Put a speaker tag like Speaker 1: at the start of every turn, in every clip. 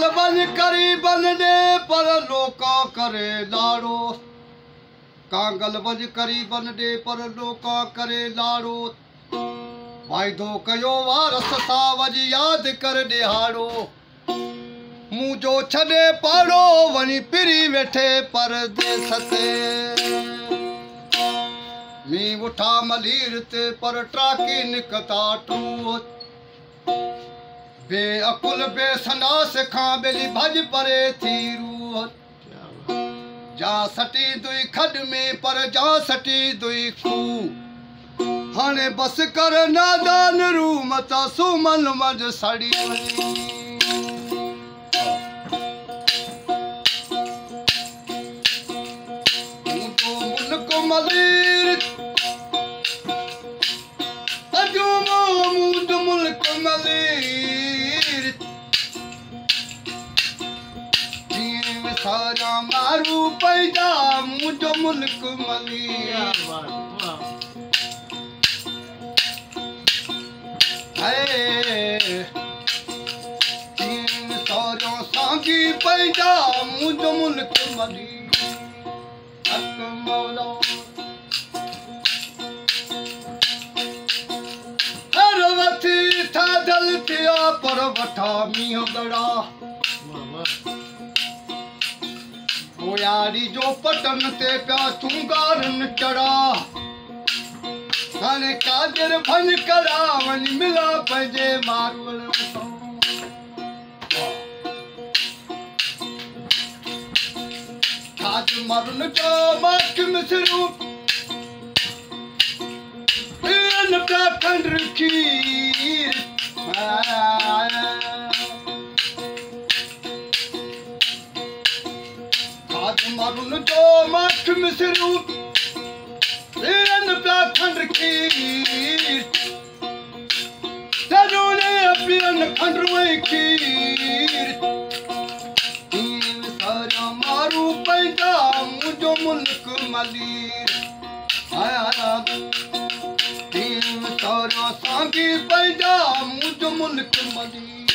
Speaker 1: Bill بن ڪري پر the کرے لاڑو ڪري لاڙو ڪانگل بج ڪري بن دي پر لوڪا ڪري لاڙو فائدو ڪيو وارث سا وج ياد ڪر ديهاڙو م جو ڇڏي پاڙو وڻي پري بيٺي پر دي ستي مي اٺا مليرتي پر ٽراڪي نڪتا ٽوٽ بيئڪل بيسناس کان ٻيلي ڀڄ پري ٿي روهه جا سٽي دئي کڏ ۾ پر جا سٽي دئي کوهه هاڻي بس ڪر نادان روم ته سمن منجهه سڙي منهنجو وساريا مارو پيدا منهنجو ملڪ هي جيئن وساريا سانگي پيدا منهنجو ملڪ مولا. هر وٿي ٿاڌل ٿيا پر وٺان مينهن گڙا پوياري جو پٽن تي پيا چنگارن چڙها. هاڻي ڪاجر ڀن ڪرا وڃ ملا پنهنجي مارول سان. تاج مرن جو ماک مسرو. کنڊ کير मरुन खंड मारू पैदा मलीर पैदा मलीर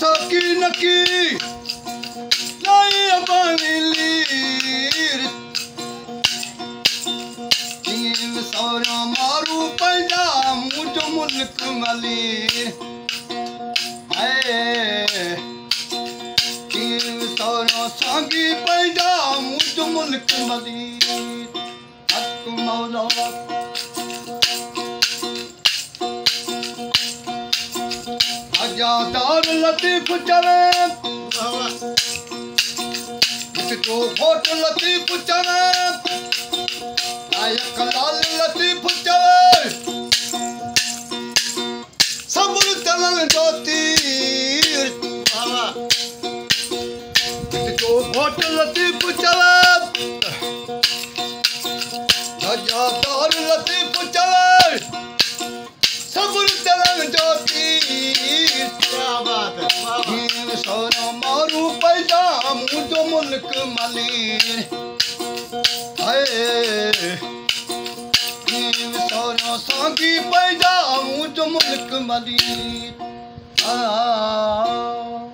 Speaker 1: पंहिंजो की नकी लाई तीन सौरा मारू पैदा मुंहिंजो मुल्क मलीर। सौरा सांगी पैदा मुंहिंजो मुल्क मलीर। हक मौला लगातार लतीफ चले तो फोट लतीफ चले आयक लाल लतीफ चले सब चलन ज्योति तो फोट लतीफ चले سونا مارو پيدا منهنجو ملڪ سونا سانگي پيدا منهنجو ملڪ ملير آ